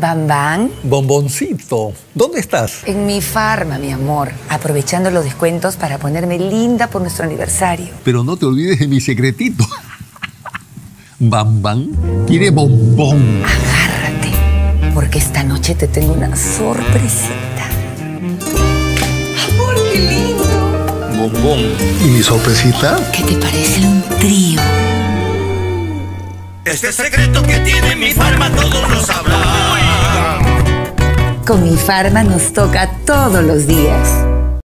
Bam Bam. Bomboncito, ¿dónde estás? En mi farma, mi amor. Aprovechando los descuentos para ponerme linda por nuestro aniversario. Pero no te olvides de mi secretito. Bam Bam tiene bombón. Agárrate, porque esta noche te tengo una sorpresita. Amor, qué lindo. Bombón. ¿Y mi sorpresita? ¿Qué te parece un trío? Este secreto que tiene mi Con mi farma nos toca todos los días.